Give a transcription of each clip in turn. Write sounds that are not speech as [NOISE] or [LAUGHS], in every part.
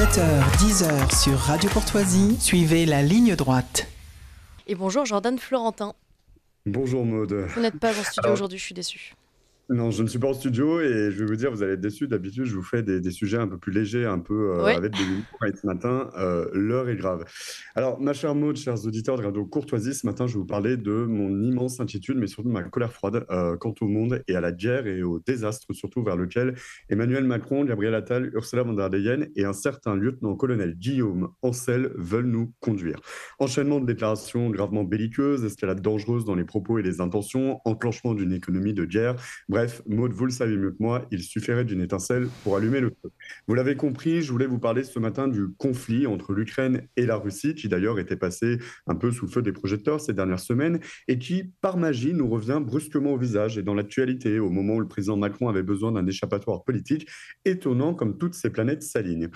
7h, 10h sur Radio Courtoisie, suivez la ligne droite. Et bonjour Jordan Florentin. Bonjour Maude. Vous n'êtes pas en studio aujourd'hui, je suis déçu. Non, je ne suis pas en studio et je vais vous dire, vous allez être déçus. D'habitude, je vous fais des, des sujets un peu plus légers, un peu euh, avec des lumières. [LAUGHS] Et ce matin, euh, l'heure est grave. Alors, ma chère Maud, chers auditeurs de Radio Courtoisie, ce matin, je vais vous parler de mon immense inquiétude, mais surtout de ma colère froide euh, quant au monde et à la guerre et au désastre, surtout vers lequel Emmanuel Macron, Gabriel Attal, Ursula von der Leyen et un certain lieutenant-colonel Guillaume Ancel veulent nous conduire. Enchaînement de déclarations gravement belliqueuses, escalade dangereuse dans les propos et les intentions, enclenchement d'une économie de guerre. Bref, Bref, Maud, vous le savez mieux que moi, il suffirait d'une étincelle pour allumer le feu. Vous l'avez compris, je voulais vous parler ce matin du conflit entre l'Ukraine et la Russie, qui d'ailleurs était passé un peu sous le feu des projecteurs ces dernières semaines, et qui, par magie, nous revient brusquement au visage et dans l'actualité, au moment où le président Macron avait besoin d'un échappatoire politique, étonnant comme toutes ces planètes s'alignent.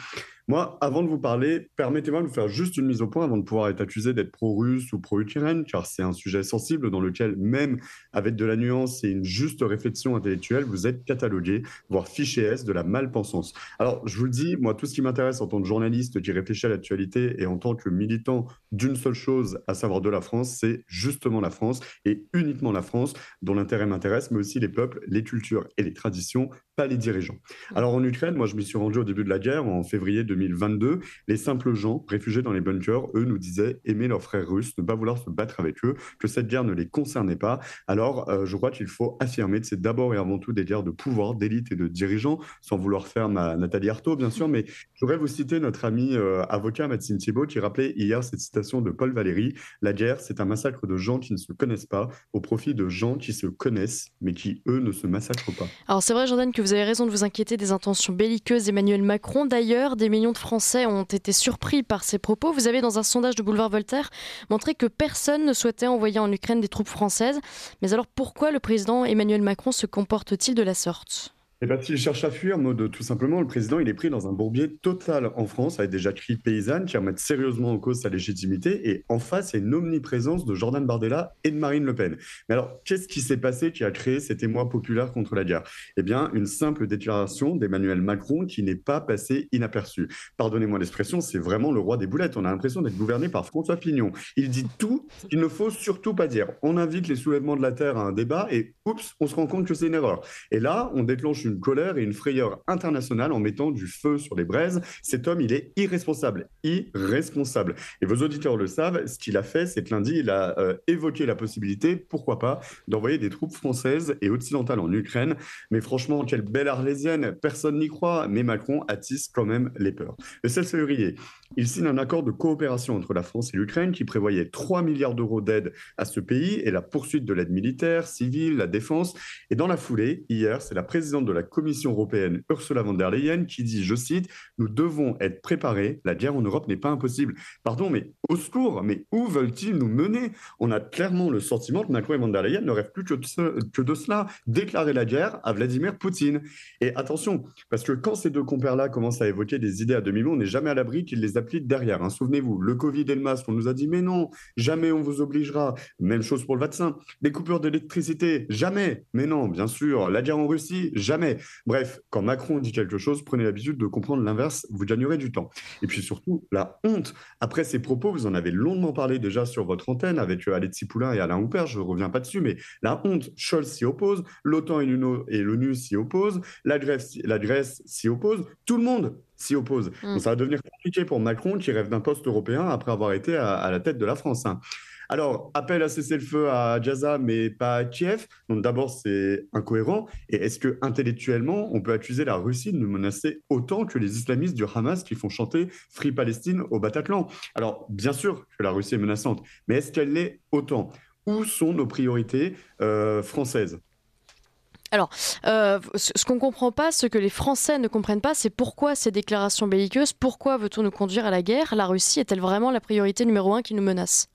Moi, avant de vous parler, permettez-moi de vous faire juste une mise au point avant de pouvoir être accusé d'être pro-russe ou pro-ukraine, car c'est un sujet sensible dans lequel, même avec de la nuance et une juste réflexion intellectuelle, vous êtes catalogué, voire fiché S de la malpensance. Alors, je vous le dis, moi, tout ce qui m'intéresse en tant que journaliste qui réfléchit à l'actualité et en tant que militant d'une seule chose, à savoir de la France, c'est justement la France et uniquement la France, dont l'intérêt m'intéresse, mais aussi les peuples, les cultures et les traditions, pas les dirigeants. Alors, en Ukraine, moi, je m'y suis rendu au début de la guerre, en février 2022, les simples gens réfugiés dans les bunkers, eux, nous disaient aimer leurs frères russes, ne pas vouloir se battre avec eux, que cette guerre ne les concernait pas. Alors, euh, je crois qu'il faut affirmer que c'est d'abord et avant tout des guerres de pouvoir, d'élite et de dirigeants, sans vouloir faire ma Nathalie Arthaud, bien sûr, mais je voudrais vous citer notre ami euh, avocat Maxime Thibault qui rappelait hier cette citation de Paul Valéry La guerre, c'est un massacre de gens qui ne se connaissent pas au profit de gens qui se connaissent, mais qui, eux, ne se massacrent pas. Alors, c'est vrai, Jordan, que vous avez raison de vous inquiéter des intentions belliqueuses d'Emmanuel Macron. D'ailleurs, des millions de Français ont été surpris par ces propos. Vous avez, dans un sondage de Boulevard Voltaire, montré que personne ne souhaitait envoyer en Ukraine des troupes françaises. Mais alors pourquoi le président Emmanuel Macron se comporte-t-il de la sorte? Et bien, s'il cherche à fuir, mode tout simplement, le président, il est pris dans un bourbier total en France, avec déjà cris paysannes qui remettent sérieusement en cause sa légitimité. Et en face, il y a une omniprésence de Jordan Bardella et de Marine Le Pen. Mais alors, qu'est-ce qui s'est passé qui a créé cet émoi populaire contre la guerre? Eh bien, une simple déclaration d'Emmanuel Macron qui n'est pas passée inaperçue. Pardonnez-moi l'expression, c'est vraiment le roi des boulettes. On a l'impression d'être gouverné par François Pignon. Il dit tout ce qu'il ne faut surtout pas dire. On invite les soulèvements de la Terre à un débat et oups, on se rend compte que c'est une erreur. Et là, on déclenche une colère et une frayeur internationale en mettant du feu sur les braises. Cet homme, il est irresponsable, irresponsable. Et vos auditeurs le savent, ce qu'il a fait, c'est que lundi, il a euh, évoqué la possibilité, pourquoi pas, d'envoyer des troupes françaises et occidentales en Ukraine. Mais franchement, quelle belle arlésienne, personne n'y croit, mais Macron attise quand même les peurs. Le 16 février, il signe un accord de coopération entre la France et l'Ukraine qui prévoyait 3 milliards d'euros d'aide à ce pays et la poursuite de l'aide militaire, civile, la défense. Et dans la foulée, hier, c'est la présidente de la Commission européenne, Ursula von der Leyen, qui dit, je cite, Nous devons être préparés, la guerre en Europe n'est pas impossible. Pardon, mais au secours, mais où veulent-ils nous mener? On a clairement le sentiment que Macron et von der Leyen ne rêvent plus que de, cela, déclarer la guerre à Vladimir Poutine. Et attention, parce que quand ces deux compères-là commencent à évoquer des idées à demi-mot, on n'est jamais à l'abri qu'ils les derrière. Hein. Souvenez-vous, le Covid et le masque, on nous a dit, mais non, jamais on vous obligera. Même chose pour le vaccin. Les coupures d'électricité, jamais. Mais non, bien sûr. La guerre en Russie, jamais. Bref, quand Macron dit quelque chose, prenez l'habitude de comprendre l'inverse, vous gagnerez du temps. Et puis surtout, la honte. Après ces propos, vous en avez longuement parlé déjà sur votre antenne avec euh, Alexis Poulain et Alain Houpert, je ne reviens pas dessus, mais la honte, Scholz s'y oppose, l'OTAN et l'ONU s'y opposent, la Grèce, la Grèce s'y oppose, tout le monde s'y oppose. Mm. Donc ça va devenir compliqué pour Macron qui rêve d'un poste européen après avoir été à, la tête de la France. Hein. Alors, appel à cesser le feu à Gaza, mais pas à Kiev. Donc d'abord, c'est incohérent. Et est-ce que intellectuellement, on peut accuser la Russie de nous menacer autant que les islamistes du Hamas qui font chanter Free Palestine au Bataclan? Alors, bien sûr que la Russie est menaçante, mais est-ce qu'elle l'est autant? Où sont nos priorités euh, françaises? Alors, euh, ce qu'on ne comprend pas, ce que les Français ne comprennent pas, c'est pourquoi ces déclarations belliqueuses, pourquoi veut-on nous conduire à la guerre? La Russie est-elle vraiment la priorité numéro un qui nous menace?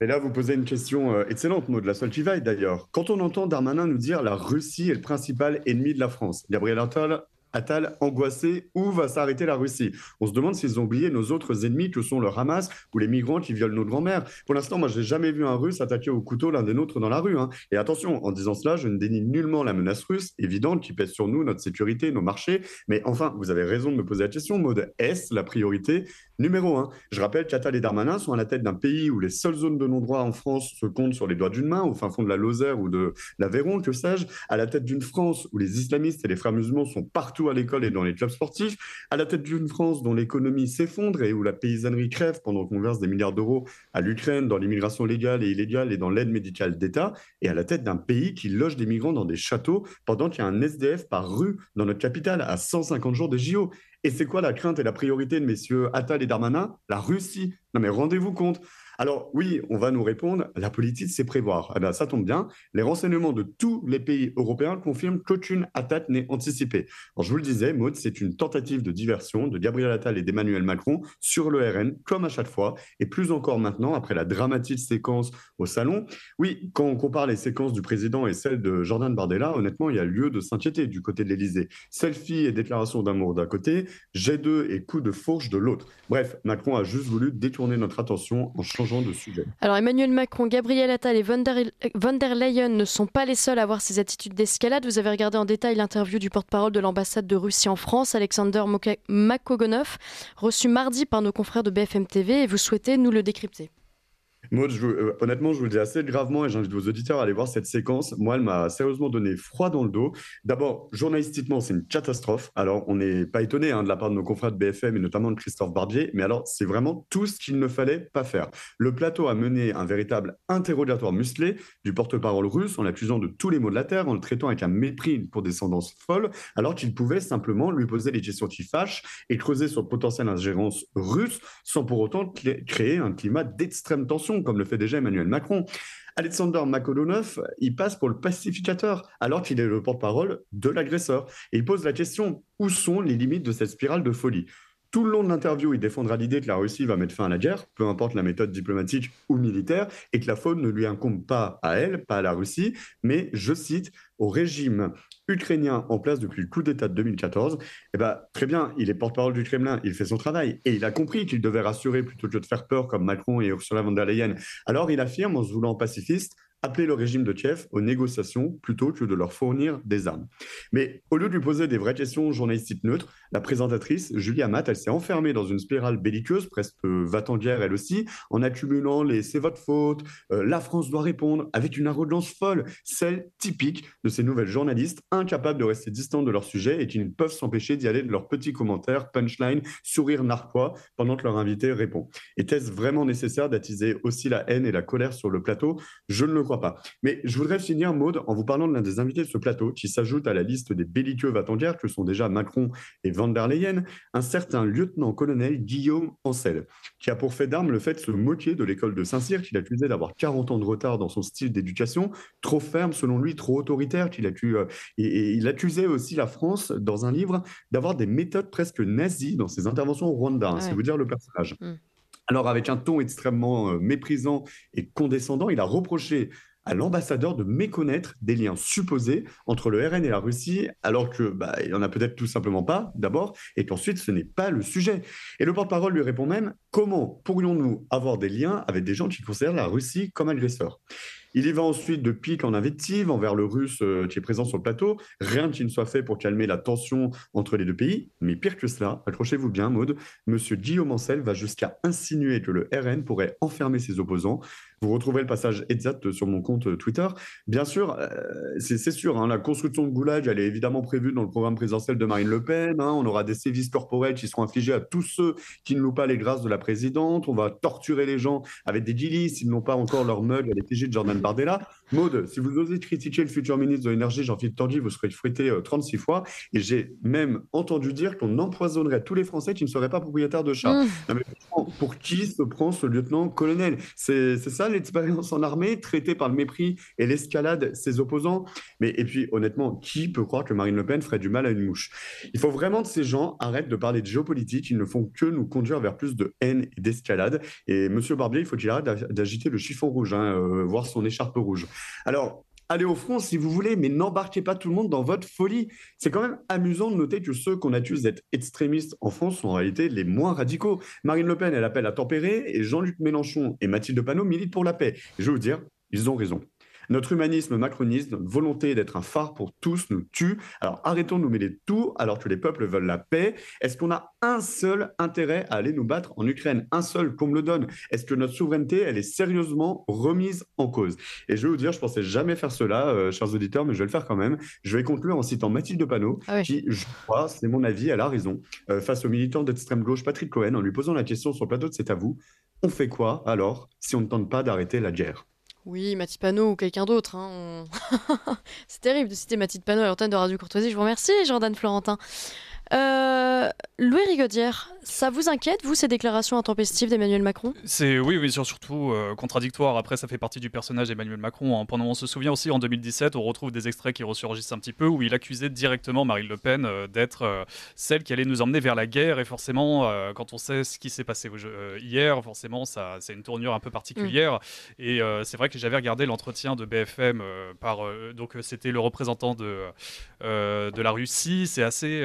Et là, vous posez une question euh, excellente, Maud, la seule qui vaille d'ailleurs. Quand on entend Darmanin nous dire la Russie est le principal ennemi de la France, Gabriel Attal Attal angoissé Où va s'arrêter la Russie? On se demande s'ils ont oublié nos autres ennemis que sont le Hamas ou les migrants qui violent nos grands-mères. Pour l'instant, moi, je n'ai jamais vu un Russe attaquer au couteau l'un des nôtres dans la rue. Hein. Et attention, en disant cela, je ne dénie nullement la menace russe, évidente, qui pèse sur nous, notre sécurité, nos marchés. Mais enfin, vous avez raison de me poser la question, mode est-ce la priorité numéro un Je rappelle qu'Attal et Darmanin sont à la tête d'un pays où les seules zones de non-droit en France se comptent sur les doigts d'une main, au fin fond de la Lozère ou de l'Aveyron, que sais-je, à la tête d'une France où les islamistes et les frères musulmans sont partout à l'école et dans les clubs sportifs, à la tête d'une France dont l'économie s'effondre et où la paysannerie crève pendant qu'on verse des milliards d'euros à l'Ukraine dans l'immigration légale et illégale et dans l'aide médicale d'État, et à la tête d'un pays qui loge des migrants dans des châteaux pendant qu'il y a un SDF par rue dans notre capitale à 150 jours de JO. Et c'est quoi la crainte et la priorité de messieurs Attal et Darmanin? La Russie. Non mais rendez-vous compte. Alors oui, on va nous répondre, la politique, c'est prévoir. Eh bien, ça tombe bien. Les renseignements de tous les pays européens confirment qu'aucune attaque n'est anticipée. Alors, je vous le disais, Maud, c'est une tentative de diversion de Gabriel Attal et d'Emmanuel Macron sur le RN, comme à chaque fois, et plus encore maintenant, après la dramatique séquence au salon. Oui, quand on compare les séquences du président et celles de Jordan Bardella, honnêtement, il y a lieu de s'inquiéter du côté de l'Élysée. Selfie et déclaration d'amour d'un côté, G2 et coup de fourche de l'autre. Bref, Macron a juste voulu détourner notre attention en changeant Alors Emmanuel Macron, Gabriel Attal et von der, Leyen ne sont pas les seuls à avoir ces attitudes d'escalade. Vous avez regardé en détail l'interview du porte-parole de l'ambassade de Russie en France, Alexander Makogonov, reçu mardi par nos confrères de BFM TV et vous souhaitez nous le décrypter. Maud, euh, honnêtement, je vous le dis assez gravement et j'invite vos auditeurs à aller voir cette séquence. Moi, elle m'a sérieusement donné froid dans le dos. D'abord, journalistiquement, c'est une catastrophe. Alors, on n'est pas étonné hein, de la part de nos confrères de BFM et notamment de Christophe Barbier, mais alors, c'est vraiment tout ce qu'il ne fallait pas faire. Le plateau a mené un véritable interrogatoire musclé du porte-parole russe en l'accusant de tous les maux de la terre, en le traitant avec un mépris pour descendance folle, alors qu'il pouvait simplement lui poser les questions qui fâchent et creuser sur potentielle ingérence russe sans pour autant créer un climat d'extrême tension comme le fait déjà Emmanuel Macron. Alexander Makodonov, il passe pour le pacificateur, alors qu'il est le porte-parole de l'agresseur. Il pose la question, où sont les limites de cette spirale de folie? Tout le long de l'interview, il défendra l'idée que la Russie va mettre fin à la guerre, peu importe la méthode diplomatique ou militaire, et que la faute ne lui incombe pas à elle, pas à la Russie, mais, je cite, au régime ukrainien en place depuis le coup d'État de 2014, eh ben, très bien, il est porte-parole du Kremlin, il fait son travail, et il a compris qu'il devait rassurer plutôt que de faire peur comme Macron et Ursula von der Leyen. Alors il affirme, en se voulant pacifiste, appeler le régime de Kiev aux négociations plutôt que de leur fournir des armes. Mais au lieu de lui poser des vraies questions journalistiques neutres, la présentatrice, Julia Matt, elle s'est enfermée dans une spirale belliqueuse, presque va-t-en-guerre elle aussi, en accumulant les c'est votre faute, euh, la France doit répondre, avec une arrogance folle, celle typique de ces nouvelles journalistes incapables de rester distants de leur sujet et qui ne peuvent s'empêcher d'y aller de leurs petits commentaires, punchline, sourire narquois pendant que leur invité répond. Était-ce vraiment nécessaire d'attiser aussi la haine et la colère sur le plateau? Je ne le pas. Mais je voudrais finir, Maude, en vous parlant de l'un des invités de ce plateau, qui s'ajoute à la liste des belliqueux va guerre que sont déjà Macron et Van der Leyen, un certain lieutenant-colonel Guillaume Ancel, qui a pour fait d'arme le fait de se moquer de l'école de Saint-Cyr, qu'il accusait d'avoir 40 ans de retard dans son style d'éducation, trop ferme selon lui, trop autoritaire, qu'il euh, et, il accusait aussi la France, dans un livre, d'avoir des méthodes presque nazies dans ses interventions au Rwanda, hein, c'est vous dire le personnage. Mm. Alors, avec un ton extrêmement euh, méprisant et condescendant, il a reproché à l'ambassadeur de méconnaître des liens supposés entre le RN et la Russie, alors que bah, il n'y en a peut-être tout simplement pas, d'abord, et qu'ensuite ce n'est pas le sujet. Et le porte-parole lui répond même comment pourrions-nous avoir des liens avec des gens qui considèrent la Russie comme agresseur il y va ensuite de pique en invective envers le russe euh, qui est présent sur le plateau. Rien qui ne soit fait pour calmer la tension entre les deux pays. Mais pire que cela, accrochez-vous bien, Maude, M. Guillaume Ancel va jusqu'à insinuer que le RN pourrait enfermer ses opposants vous retrouverez le passage exact sur mon compte Twitter. Bien sûr, euh, c'est sûr, hein, la construction de goulag, elle est évidemment prévue dans le programme présidentiel de Marine Le Pen. Hein. on aura des sévices corporels qui seront infligés à tous ceux qui ne louent pas les grâces de la présidente. On va torturer les gens avec des guilis s'ils n'ont pas encore leur mug à l'effigie de Jordan Bardella. Maude, si vous osez critiquer le futur ministre de l'énergie, Jean-Philippe Tanguy, vous serez fouetté 36 euh, fois. Et j'ai même entendu dire qu'on empoisonnerait tous les Français qui ne seraient pas propriétaires de chats. Mmh. pour qui se prend ce lieutenant-colonel? C'est ça l'expérience en armée, traité par le mépris et l'escalade ses opposants. Mais et puis honnêtement, qui peut croire que Marine Le Pen ferait du mal à une mouche? Il faut vraiment que ces gens arrêtent de parler de géopolitique. Ils ne font que nous conduire vers plus de haine et d'escalade. Et Monsieur Barbier, il faut qu'il arrête d'agiter le chiffon rouge, hein, euh, voire son écharpe rouge. Alors, allez au front si vous voulez, mais n'embarquez pas tout le monde dans votre folie. C'est quand même amusant de noter que ceux qu'on accuse d'être extrémistes en France sont en réalité les moins radicaux. Marine Le Pen, elle appelle à tempérer, et Jean-Luc Mélenchon et Mathilde Panot militent pour la paix. je vais vous dire, ils ont raison. Notre humanisme macroniste, notre volonté d'être un phare pour tous nous tue. Alors arrêtons de nous mêler de tout alors que les peuples veulent la paix. Est-ce qu'on a un seul intérêt à aller nous battre en Ukraine? Un seul qu'on me le donne Est-ce que notre souveraineté, elle est sérieusement remise en cause? Et je vais vous dire, je pensais jamais faire cela, euh, chers auditeurs, mais je vais le faire quand même. Je vais conclure en citant Mathilde Panot, ah qui, je crois, c'est mon avis, elle a raison, euh, face au militant d'extrême gauche Patrick Cohen, en lui posant la question sur le plateau de C'est à vous. On fait quoi alors si on ne tente pas d'arrêter la guerre? Oui, Mathilde Panot ou quelqu'un d'autre. Hein. [LAUGHS] c'est terrible de citer Mathilde Panot à l'antenne de Radio Courtoisie. Je vous remercie, Jordan Florentin. Euh, Louis Rigaudière, ça vous inquiète, vous, ces déclarations intempestives d'Emmanuel Macron? C'est oui, oui, surtout euh, contradictoire. Après, ça fait partie du personnage d'Emmanuel Macron. Hein. Pendant, on se souvient aussi en 2017, on retrouve des extraits qui ressurgissent un petit peu où il accusait directement Marine Le Pen euh, d'être celle qui allait nous emmener vers la guerre. Et forcément, quand on sait ce qui s'est passé hier, forcément, ça, c'est une tournure un peu particulière. Mm. Et c'est vrai que j'avais regardé l'entretien de BFM par donc c'était le représentant de de la Russie. C'est assez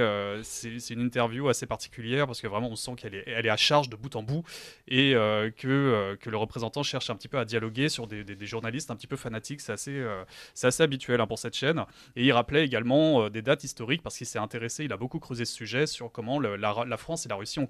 c'est une interview assez particulière parce que vraiment on sent qu'elle est, elle est à charge de bout en bout et euh, que, euh, que le représentant cherche un petit peu à dialoguer sur des, des, journalistes un petit peu fanatiques. C'est assez, euh, c'est assez habituel hein, pour cette chaîne. Et il rappelait également des dates historiques parce qu'il s'est intéressé, il a beaucoup creusé ce sujet sur comment la, la, France et la Russie ont,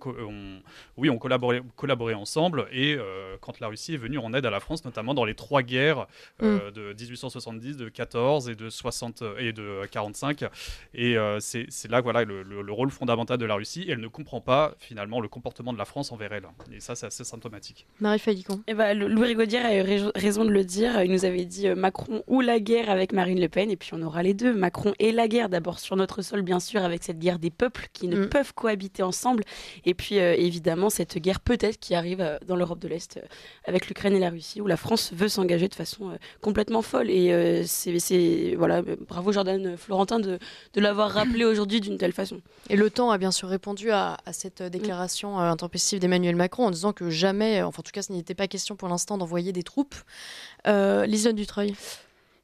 oui, ont collaboré, collaboré ensemble et quand la Russie est venue en aide à la France, notamment dans les trois guerres mm. de 1870, de 14 et de 60 et de 45. Et c'est, là voilà le, le, le rôle fondamental de la Russie et elle ne comprend pas finalement le comportement de la France envers elle. Et ça, c'est assez symptomatique. Marie Falicon. Eh ben, Louis Rigaudière a eu raison de le dire. Il nous avait dit euh, Macron ou la guerre avec Marine Le Pen, et puis on aura les deux. Macron et la guerre, d'abord sur notre sol, bien sûr, avec cette guerre des peuples qui ne mm. peuvent cohabiter ensemble, et puis euh, évidemment cette guerre peut-être qui arrive euh, dans l'Europe de l'Est avec l'Ukraine et la Russie, où la France veut s'engager de façon complètement folle. Et c'est voilà, bravo Jordan Florentin de, de l'avoir rappelé aujourd'hui d'une telle façon. Et le temps a bien sûr répondu à, cette mm. déclaration euh, intempestive d'Emmanuel Macron en disant que jamais, enfin en tout cas ce n'était pas question pour l'instant d'envoyer des troupes. Euh, Lison Dutreuil.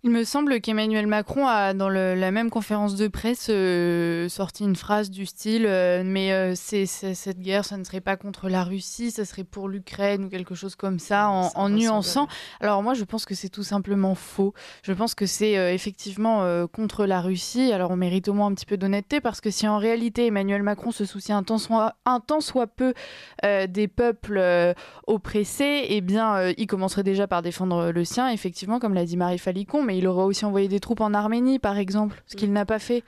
Il me semble qu'Emmanuel Macron a, dans la même conférence de presse, euh, sorti une phrase du style euh, Mais euh, c'est, cette guerre, ça ne serait pas contre la Russie, ça serait pour l'Ukraine ou quelque chose comme ça, en, nuançant. Alors, moi, je pense que c'est tout simplement faux. Je pense que c'est effectivement contre la Russie. Alors, on mérite au moins un petit peu d'honnêteté parce que si en réalité Emmanuel Macron se soucie un tant soit, un tant soit peu des peuples oppressés, eh bien, il commencerait déjà par défendre le sien, effectivement, comme l'a dit Marie Falicon il aurait aussi envoyé des troupes en Arménie, par exemple, ce qu'il mm. n'a pas fait.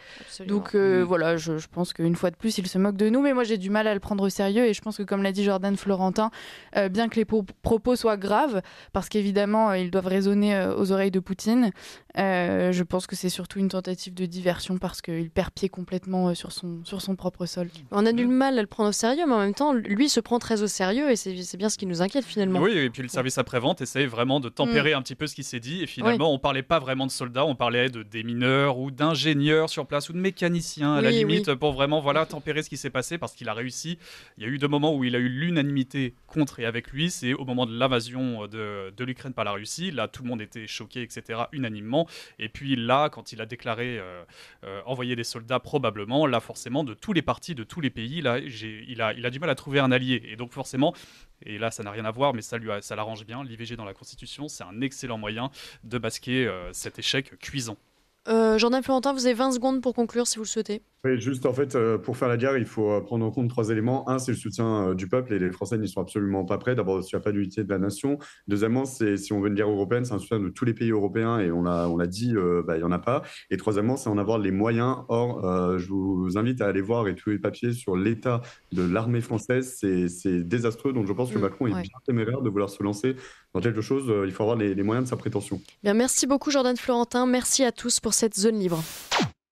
Donc euh, mm. voilà, je, pense qu'une fois de plus, il se moque de nous, mais moi j'ai du mal à le prendre au sérieux et je pense que, comme l'a dit Jordan Florentin, euh, bien que les propos soient graves, parce qu'évidemment euh, ils doivent résonner aux oreilles de Poutine, je pense que c'est surtout une tentative de diversion parce qu'il perd pied complètement sur son, sur son propre sol. On a du mal à le prendre au sérieux, mais en même temps, lui se prend très au sérieux et c'est bien ce qui nous inquiète finalement. Oui, et puis le service après-vente essaye vraiment de tempérer mm. un petit peu ce qui s'est dit et finalement on parlait pas vraiment de soldats, on parlait de des mineurs ou d'ingénieurs sur place ou de mécaniciens à la limite pour vraiment voilà tempérer ce qui s'est passé parce qu'il a réussi. Il y a eu deux moments où il a eu l'unanimité contre et avec lui, c'est au moment de l'invasion de, de l'Ukraine par la Russie. Là, tout le monde était choqué, etc. unanimement. Et puis là, quand il a déclaré euh, euh, envoyer des soldats probablement, là forcément de tous les partis, de tous les pays, là il a, il a du mal à trouver un allié. Et donc forcément, et là ça n'a rien à voir, mais ça lui ça l'arrange bien. L'IVG dans la Constitution, c'est un excellent moyen de basquer euh, cet échec cuisant. Euh, Jordan Florentin, vous avez 20 secondes pour conclure si vous le souhaitez. Oui, juste en fait, euh, pour faire la guerre, il faut euh, prendre en compte trois éléments. Un, c'est le soutien euh, du peuple et les Français n'y sont absolument pas prêts. D'abord, il n'y a pas d'unité de la nation. Deuxièmement, c'est si on veut une guerre européenne, c'est un soutien de tous les pays européens et on l'a on dit, bah, il n'y en a pas. Et troisièmement, c'est en avoir les moyens. Or, je vous invite à aller voir et tous les papiers sur l'état de l'armée française. C'est désastreux. Donc, je pense que mm, Macron est bien téméraire de vouloir se lancer dans quelque chose. il faut avoir les, les moyens de sa prétention. Bien, merci beaucoup, Jordan Florentin. Merci à tous pour cette zone libre.